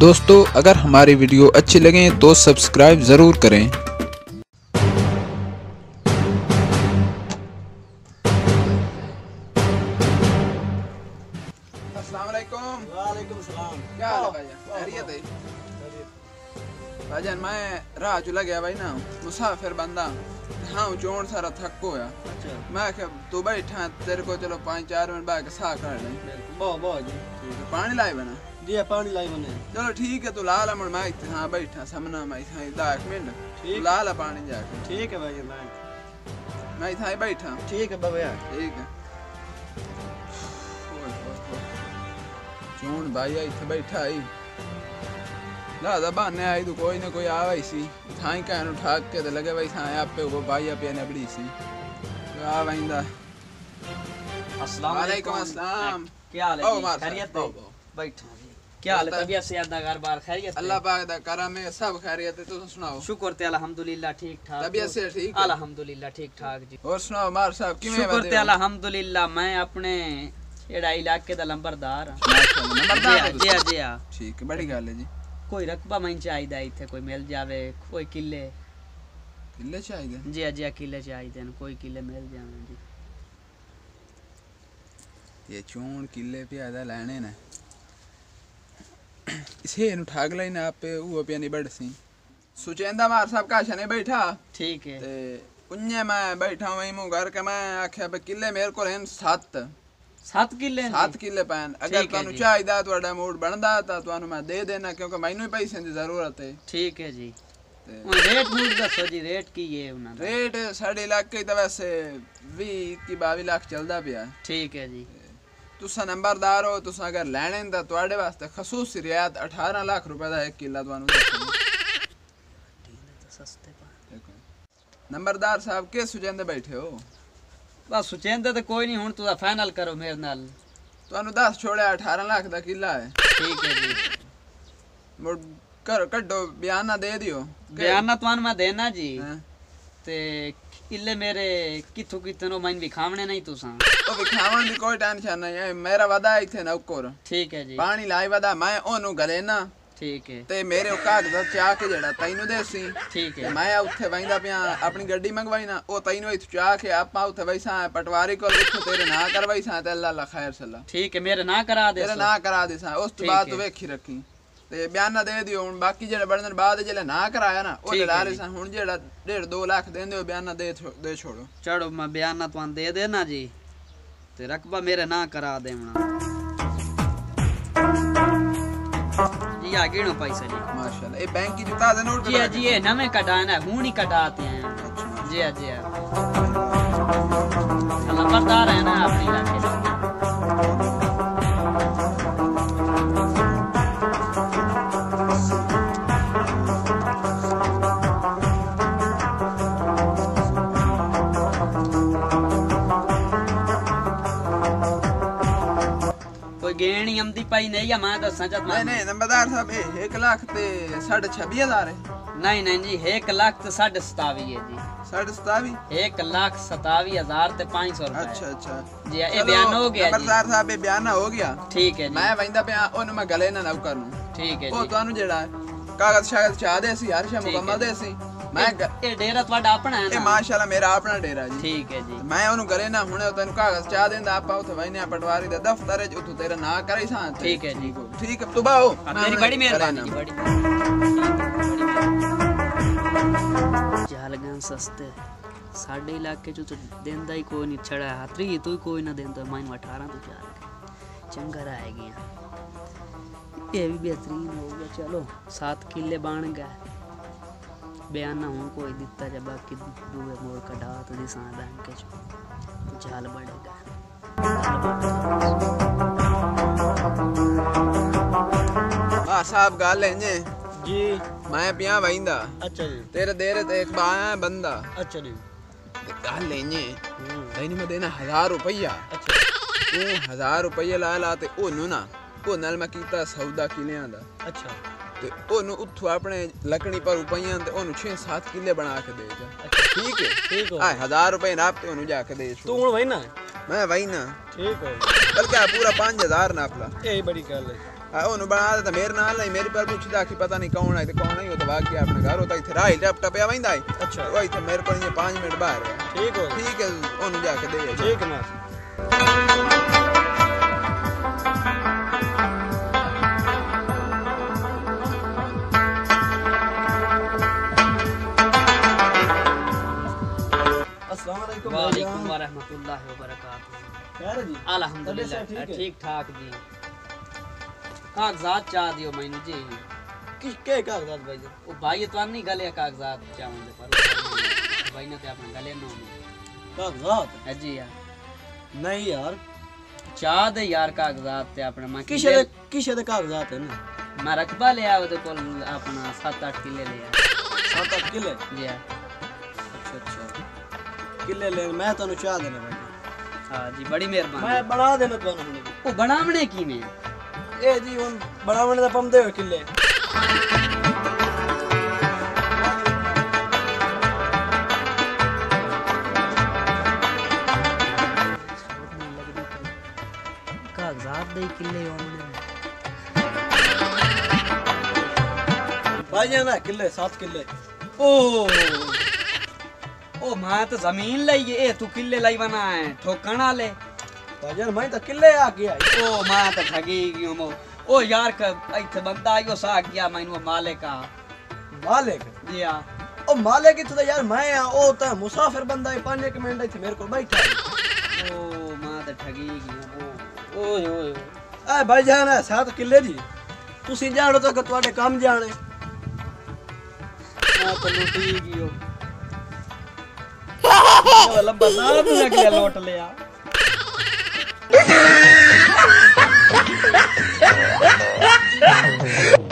दोस्तों अगर हमारी वीडियो अच्छी लगे तो सब्सक्राइब ज़रूर करें। भाईजान भाईजान मैं राह चुला गया भाई ना मुसाफिर बंदा। हाँ चोण सारा थक अच्छा। मैं क्या तू बैठा तेरे को चलो पाँच चार मिनट बाद साह कर लें। बहुत बहुत जी। पानी लाए बना। जी पानी लाई बने चलो ठीक है तू ला ला मुड़ मैं हाँ बैठा समना मैं इत्थे दस मिनट। तू ठीक। ला ला पानी जाके ठीक है भाई मैं मैं इत्थे बैठा। ठीक है बाबा यार। ठीक है। चोण भाई इत्थे बैठा ही लादा बहाने आई तो कोई ना कोई आवा ही सी। थाई कहन उठा के ते लगे भाई थाई आपे वो भाई आपे ने बड़ी सी। तो आ वैंदा अस्सलाम वालेकुम अस्सलाम। क्या हाल है खैरियत है? बैठो। जी क्या हाल है? तबीयत से ज़्यादा बार खैरियत अल्लाह पाक दा करम है सब खैरियत है तुम सुनाओ। शुक्र ते अल्हम्दुलिल्लाह ठीक ठाक तबीयत से ठीक अल्हम्दुलिल्लाह ठीक ठाक जी। और सुनाओ मार साहब किवें शुक्र ते अल्हम्दुलिल्लाह मैं अपने एड़ा इलाके दा लंबरदार हाँ जी जी हाँ ठीक बड़ी गल है जी। कोई रकबा मैं चाहिदा इथे कोई मिल जावे कोई किले। चाहिए जी जी किले चाहिदे कोई किले मिल जावे जी। ये चून किले ਲੈਣੇ ਨੇ ਇਸੇ ਨੂੰ ਠਾਗ ਲੈਣਾ ਆਪੇ ਉਹ ਪਿਆ ਨਹੀਂ ਬੜਸੀ ਸੁਚੇਂਦਾ ਮਾਰ ਸਾਹਿਬ ਕਾਸ਼ਾ ਨੇ ਬੈਠਾ ठीक है ਤੇ ਉੰਨੇ ਮੈਂ ਬੈਠਾ ਵਈ ਮੂੰ ਘਰ ਕੇ ਮੈਂ ਆਖਿਆ ਬਈ ਕਿੱਲੇ ਮੇਰੇ ਕੋਲ ਹਨ 7 7 किले न 7 जी? ਕਿੱਲੇ ਪੈਣ ਠੀਕ ਅਗਰ ਹੈ ਤੁਹਾਨੂੰ ਜੀ। ਚਾਹੀਦਾ ਤੁਹਾਡਾ ਮੂਡ ਬਣਦਾ ਤਾਂ ਤੁਹਾਨੂੰ ਮੈਂ ਦੇ ਦੇਣਾ ਕਿਉਂਕਿ ਮੈਨੂੰ ਹੀ ਪੈਸੇ ਦੀ ਜ਼ਰੂਰਤ ਹੈ ठीक है जी ਤੇ ਹੁਣ ਰੇਟ ਮੂਡ ਦੱਸੋ ਜੀ ਰੇਟ ਕੀ ਹੈ ਉਹਨਾਂ ਦਾ ਰੇਟ ਸਾਡੇ ਇਲਾਕੇ ਤਾਂ ਵੈਸੇ 20 ਕੀ 22 ਲੱਖ ਚੱਲਦਾ ਪਿਆ ਠੀਕ ਹੈ ਜੀ ਤੁਸੀਂ ਨੰਬਰਦਾਰ ਹੋ ਤੁਸੀਂ ਅਗਰ ਲੈਣੇ ਤਾਂ ਤੁਹਾਡੇ ਵਾਸਤੇ ਖਸੂਸੀ ਰਿਆਇਤ 18 ਲੱਖ ਰੁਪਏ ਦਾ ਇੱਕ ਕਿੱਲਾ ਤੁਹਾਨੂੰ ਸਸਤੇ ਪਾ ਨੰਬਰਦਾਰ ਸਾਹਿਬ ਕਿਸ ਸੁਜੰਦੇ ਬੈਠੇ ਹੋ ਬਸ ਸੁਚੇਂਦੇ ਤੇ ਕੋਈ ਨਹੀਂ ਹੁਣ ਤੁਸੀਂ ਫਾਈਨਲ ਕਰੋ ਮੇਰੇ ਨਾਲ ਤੁਹਾਨੂੰ ਦੱਸ ਛੋੜਿਆ 18 ਲੱਖ ਦਾ ਕਿੱਲਾ ਹੈ ਠੀਕ ਹੈ ਜੀ ਮੁੜ ਕਰ ਕੱਢੋ ਬਿਆਨਾ ਦੇ ਦਿਓ ਬਿਆਨਾ ਤੁਹਾਨੂੰ ਮੈਂ ਦੇਣਾ ਜੀ? ਤੇ ਕਿੱਲੇ ਮੇਰੇ ਕਿੱਥੋਂ ਕਿਤਨੋਂ ਮੈਨੂੰ ਵਿਖਾਵਣੇ ਨਹੀਂ ਤੁਸੀਂ ਉਹ ਵਿਖਾਵਣ ਦੀ ਕੋਈ ਟੈਨਸ਼ਨ ਨਹੀਂ ਹੈ ਮੇਰਾ ਵਦਾ ਇੱਥੇ ਨੌਕਰ ਠੀਕ ਹੈ ਜੀ ਪਾਣੀ ਲਾਈ ਵਦਾ ਮੈਂ ਉਹਨੂੰ ਗਲੇ ਨਾ ਠੀਕ ਹੈ ਤੇ ਮੇਰੇ ਉਹ ਕਾਗਜ਼ਾਂ ਚਾਹ ਕੇ ਜਿਹੜਾ ਤੈਨੂੰ ਦੇਸੀ ਠੀਕ ਹੈ ਮੈਂ ਉੱਥੇ ਵੈਂਦਾ ਪਿਆ ਆਪਣੀ ਗੱਡੀ ਮੰਗਵਾਈ ਨਾ ਉਹ ਤੈਨੂੰ ਇੱਥੇ ਚਾਹ ਕੇ ਆਪਾਂ ਉੱਥੇ ਵੈਸਾ ਪਟਵਾਰੀ ਕੋਲ ਉੱਥੇ ਤੇਰੇ ਨਾਂ ਕਰਵਾਈ ਸਾਂ ਤੇ ਅੱਲਾ ਅੱਲਾ ਖੈਰ ਸੱਲਾ ਠੀਕ ਹੈ ਮੇਰੇ ਨਾ ਕਰਾ ਦੇ ਤੇਰਾ ਨਾਂ ਕਰਾ ਦੇ ਸਾਂ ਉਸ ਤੋਂ ਬਾਅਦ। ਤੂੰ ਵੇਖੀ ਰੱਖੀ ਤੇ ਬਿਆਨਾ ਦੇ ਦਿਓ ਹੁਣ ਬਾਕੀ ਜਿਹੜੇ ਬਣਨ ਬਾਅਦ ਜਿਹੜੇ ਨਾ ਕਰਾਇਆ ਨਾ ਉਹ ਠੀਕ ਹੈ ਜਿਹੜਾ ਰਹੇ ਜੀ। ਸਾਂ ਹੁਣ ਜਿਹੜਾ 1.5 2 ਲੱਖ ਦੇਂਦੇ ਹੋ ਬਿਆਨਾ ਦੇ ਛੋ- ਦੇ ਛੋੜੋ ਚੜੋ ਮੈਂ ਬਿਆਨਾ ਤੁਹਾਨੂੰ ਦੇ ਦੇਣਾ ਜੀ ਤੇ ਰਕਬਾ ਮੇਰੇ ਨਾ ਕਰਾ ਦੇਵਣਾ ਜੀ ਆ ਗਿਣੋ ਪੈਸੇ ਜੀ ਮਾਸ਼ਾਅੱਲਾ ਇਹ ਬੈਂਕ की जुता दे नोट जी हाँ, जी ये नवे कटाना है हूं ही कटाते हैं जी हाँ जी हाँ नंबरदार है ना अपने इलाके ਆਮਦੀ ਪਈ ਨਹੀਂ ਆ ਮੈਂ ਦੱਸਾਂ ਜਦ ਨਹੀਂ ਨਹੀਂ ਨੰਬਰਦਾਰ ਸਾਹਿਬ 1 ਲੱਖ ਤੇ 26000 ਹੈ। ਨਹੀਂ ਨਹੀਂ ਜੀ 1 ਲੱਖ ਤੇ 27000 ਹੈ ਜੀ। 27000 1 ਲੱਖ 27000 ਤੇ 500 ਅੱਛਾ ਅੱਛਾ। ਜੀ ਇਹ ਬਿਆਨ ਹੋ ਗਿਆ ਸਾਹਿਬ ਇਹ ਬਿਆਨ ਹੋ ਗਿਆ। ਠੀਕ ਹੈ ਮੈਂ ਵੈਂਦਾ ਪਿਆ ਉਹਨੂੰ ਮੈਂ ਗਲੇ ਨਾਲ ਲਵ ਕਰ। ਠੀਕ ਹੈ ਜੀ। ਉਹ ਤੁਹਾਨੂੰ ਜਿਹੜਾ ਕਾਗਜ਼ ਸ਼ਾਗਜ਼ ਚਾਹ ਦੇ ਸੀ ਹਰ ਸ਼ਾ ਮੁਕੰਮਲ ਦੇ ਸੀ ਮੈਂ ਗ- ये डेरा ਤੁਹਾਡਾ ਆਪਣਾ ਹੈ ਇਹ ਨਾ ਮਾਸ਼ਾਅੱਲਾ ਮੇਰਾ ਆਪਣਾ ਡੇਰਾ ਜੀ ਠੀਕ ਹੈ ਜੀ ਮੈਂ ਉਹਨੂੰ ਗਲੇ ਨਾ ਹੁਣੇ ਉਹ ਤੈਨੂੰ ਕਾਗਜ਼ ਚਾਹ ਦਿੰਦਾ ਆਪਾਂ ਉੱਥੇ ਵੈਨੇ ਪਟਵਾਰੀ ਦੇ ਦਫ਼ਤਰ ਚ ਉੱਥੋਂ ਤੇਰਾ ਨਾਂ ਕਰਾਈ ਸਾਂ ਤੇ- ਠੀਕ ਹੈ ਜੀ ਠੀਕ ਹੈ ਤੂੰ ਬਾਓ ਆ, ਮੇਰੀ ਬੜੀ ਮਿਹਰਬਾਨੀ ਜੀ ਬੜੀ ਜਾਲਗਾਂ ਸਸਤੇ ਸਾਡੇ ਇਲਾਕੇ ਚ ਤਾਂ ਦਿੰਦਾ ਹੀ ਕੋਈ ਨਹੀਂ ਛੜਾ ਹਾਤਰੀ ਤੂੰ ਹੀ ਕੋਈ ਨਾ ਦਿੰਦਾ ਮੈਨੂੰ 18 ਤੋਂ ਚਾਰ ਚੰਗਾ ਰਹਿ ਗਿਆ ਇਹ ਵੀ ਬਿਹਤਰੀਨ ਹੋ ਗਿਆ ਚਲੋ 7 ਕਿੱਲੇ ਬਣ બયાના હું કોઈ દીધતા જ બાકી દુએ મોર કઢાવા તો દિસા દાન કે છો જાલ બડેગા આ સાહેબ ગાલ લેજે ਜੀ। ਮੈਂ ਪਿਆ ਵੈਂਦਾ ਅੱਛਾ ਜੀ। ਤੇਰੇ ਦੇਰ ਤੇ ਇੱਕ ਬਾਇਆ ਬੰਦਾ। ਅੱਛਾ ਜੀ। ਗੱਲ ਲੈਣੇ ਤੈਨੂੰ ਮੈਂ ਦੇਣਾ ਹਜ਼ਾਰ ਰੁਪਈਆ। ਅੱਛਾ ਤੂੰ 1000 ਰੁਪਈਆ ਲਾ ਲਾ ਤੇ ਉਹਨੂੰ ਨਾ ਉਹ ਨਾਲ ਮੈਂ ਕੀਤਾ ਸੌਦਾ ਕਿ ਲਿਆਂਦਾ ਅੱਛਾ। ਤੇ ਉਹਨੂੰ ਉੱਥੋਂ ਆਪਣੇ ਲੱਕੜੀ ਪਰ ਰੁਪਈਆਂ ਤੇ ਉਹਨੂੰ 6-7 ਕਿੱਲੇ ਬਣਾ ਕੇ ਦੇ ਜਾ ਠੀਕ ਹੈ ਠੀਕ ਆ 1000 ਰੁਪਏ ਨਾਪ ਤੇ ਉਹਨੂੰ ਜਾ ਕੇ ਦੇ ਛੋੜ। ਹੁਣ ਵਈ ਨਾ ਮੈਂ ਵਈ ਨਾ ਠੀਕ ਹੋ ਬਲਕਿ ਆ ਪੂਰਾ 5000 ਨਾਪ ਲਾ ਇਹ ਬੜੀ ਗੱਲ ਹੈ ਆ ਉਹਨੂੰ ਬਣਾ ਦਿੱਤਾ ਮੇਰੇ ਨਾਲ ਨਹੀਂ ਮੇਰੇ ਪਰ ਪੁੱਛਦਾ ਕਿ ਪਤਾ ਨਹੀਂ ਕੌਣ ਹੈ ਤੇ ਕੌਣ ਨਹੀਂ ਉਹ ਤਾਂ ਵਾਗ ਗਿਆ ਆਪਣੇ ਘਰ ਉਹ ਤਾਂ ਇੱਥੇ ਰਾਹ ਹੀ ਟਪ ਟਪਿਆ ਵੈਂਦਾ ਹੈ ਅੱਛਾ ਉਹ ਇੱਥੇ ਮੇਰੇ ਕੋਲ 5 ਮਿੰਟ ਬਾਹਰ ਹੈ ਠੀਕ ਹੋ ਠੀਕ ਹੈ ਉਹਨੂੰ ਜਾ ਕੇ ਦੇ ਜਾ ਠੀਕ ਹੈ ਨਾ वालेकुम वरहमतुल्लाह वबरकातुह। अल्हम्दुलिल्लाह ठीक ठाक जी। कागजात चाह दियो मैंने जी। किस के कागजात भाई जी? ओ भाई तो नहीं गले कागजात चाहूँ दे पर भाई ने तो अपने गले नो कागजात? है जी यार। नहीं यार। चाह दे यार कागजात ते अपने माँ किसे दे दे कागजात है ना? मैं रकबा ले आवे तो कोल अपना 7 8 किले ले आया 7 8 किले? जी अच्छा अच्छा। किले ले मैं तनु चाह देना भाई हाँ जी बड़ी मेहरबानी। मैं बना देना तनु हुन। की में ए जी हुन बनावणे दा पमदे हो किले। किले ना। किले सात किले। ओ ਉਹ ਮੈਂ ਤਾਂ ਜ਼ਮੀਨ ਲਈ ਇਹ ਤੂੰ ਕਿੱਲੇ ਲਈ ਬਣਾ ਹੈ ਠੋਕਣ ਵਾਲੇ भाई जान मैं तो किले आ गया ਉਹ ਮੈਂ ਤਾਂ ਠਗੀ ਗਿਓ ਮੋ ਉਹ ਯਾਰ ਕ ਇੱਥੇ ਬੰਦਾ ਆਇਓ ਸਾ ਗਿਆ ਮੈਨੂੰ ਮਾਲਿਕ ਆ मालिक ਜੀ ਆ ओ मालिक इत्थे तो यार मैं आ ओ तो मुसाफिर बंदा है 5 मिनट इत्थे मेरे को बैठा है ਉਹ ਮੈਂ ਤਾਂ ਠਗੀ ਗਿਓ ਓਏ ਓਏ ए भाई जान है सात किले जी ਤੁਸੀਂ ਜਾਣੋ ਤਾਂ ਕਿ ਤੁਹਾਡੇ ਕੰਮ ਜਾਣੇ ਮੈਂ ਤਾਂ वला बना भी लगले लौट लिया Ha ha ha ha!